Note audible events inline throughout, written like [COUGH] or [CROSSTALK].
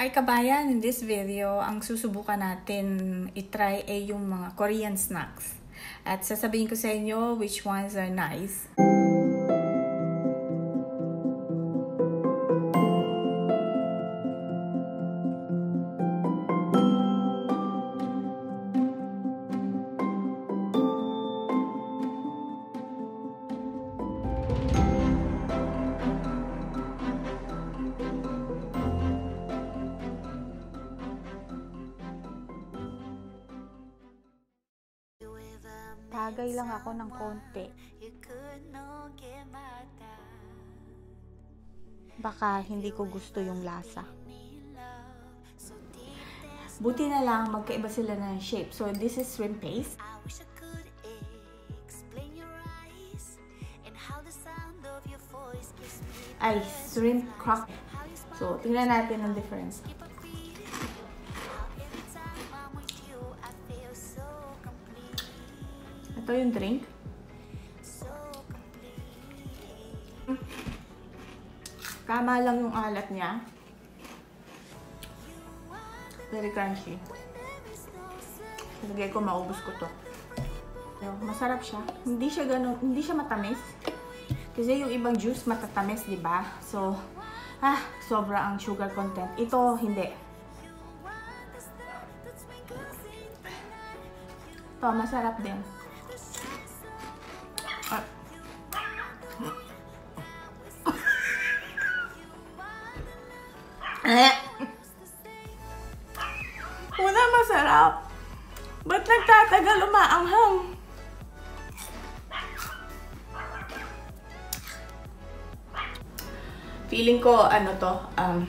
Ay kabayan, in this video, ang susubukan natin itry ay yung mga Korean snacks. At sasabihin ko sa inyo which ones are nice. Tagay lang ako ng konti. Baka hindi ko gusto yung lasa. Buti na lang magkaiba sila ng shape. So this is shrimp paste. Ay, shrimp crock. So, tingnan natin ang difference. Ito yung drink. Tama lang yung alat niya. Very crunchy. Lagay ko, maubos ko to. So, masarap siya. Hindi siya ganun, hindi siya matamis. Kasi yung ibang juice matatamis, di ba? So, ah, sobra ang sugar content. Ito, hindi. Ito, masarap din. Eh. Una masarap. Ba't nagtatagal umaanghang? Feeling ko, ano to, um,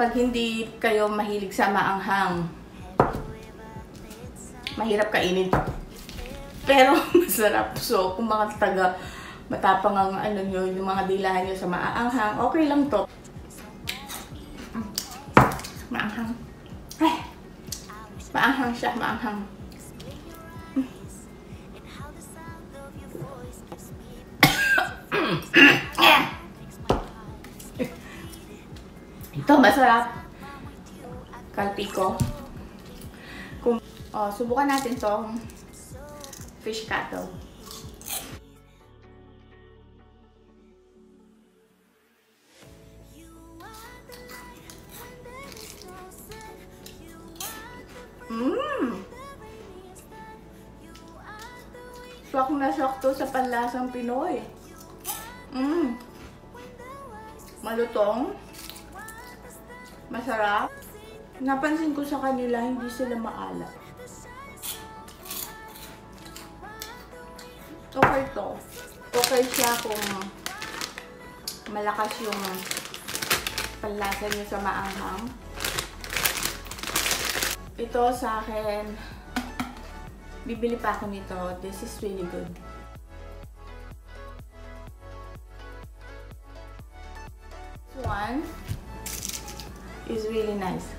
pag hindi kayo mahilig sa maanghang, mahirap kainin to. Pero [LAUGHS] masarap. So, kung mga taga matapang ang ano nyo, yung mga dilahan nyo sa maaanghang, okay lang to. Maanghang. Ay! Maanghang siya, maanghang. Ito, masarap. Kalpiko. Kung, oh, subukan natin tong fish cattle. Mmm! Shock na shock to sa panlasang Pinoy. Mmm! Malutong. Masarap. Napansin ko sa kanila, hindi sila maalat. Okay to. Okay siya kung malakas yung panlasa niyo sa maanghang. Ito sa akin, bibili pa ako nito. This is really good. This one is really nice.